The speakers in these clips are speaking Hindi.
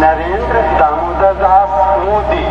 नरेंद्र दामोदर दास मोदी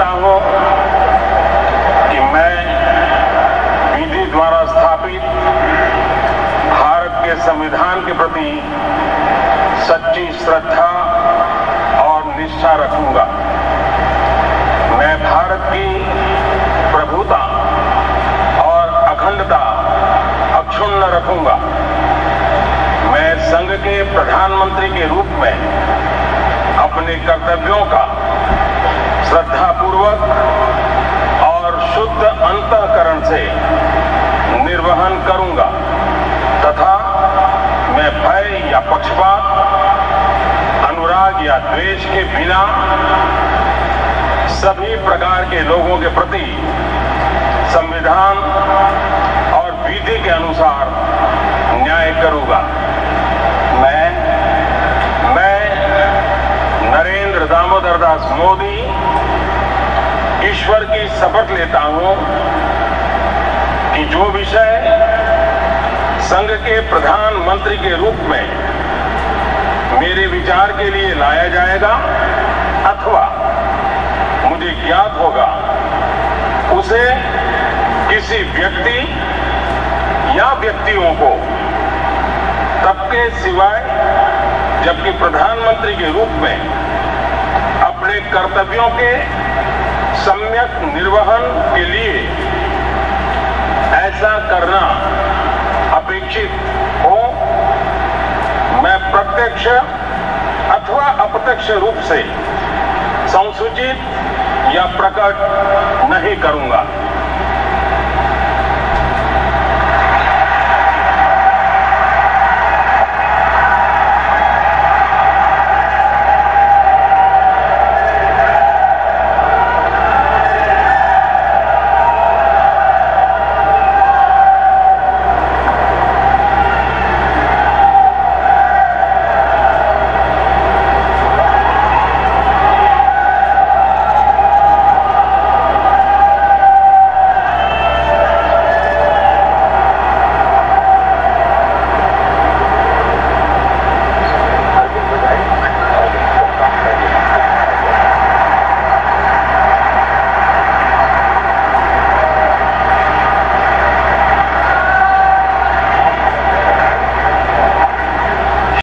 सकता हूँ कि मैं विधि द्वारा स्थापित भारत के संविधान के प्रति सच्ची श्रद्धा और निष्ठा रखूँगा। मैं भारत की प्रभुता और अखंडता अक्षुण्ण रखूँगा। मैं संघ के प्रधानमंत्री के रूप में द्वेष के बिना सभी प्रकार के लोगों के प्रति संविधान और विधि के अनुसार न्याय करूँगा। मैं मैं नरेंद्र दामोदर दास मोदी ईश्वर की शपथ लेता हूँ कि जो विषय संघ के प्रधानमंत्री के रूप में मेरे विचार के लिए लाया जाएगा अथवा मुझे ज्ञात होगा, उसे किसी व्यक्ति या व्यक्तियों को तब के सिवाय, जबकि प्रधानमंत्री के रूप में अपने कर्तव्यों के सम्यक निर्वहन के लिए ऐसा करना अपेक्षित हो मैं प्रत्यक्ष अथवा अप्रत्यक्ष रूप से संसूचित या प्रकट नहीं करूँगा।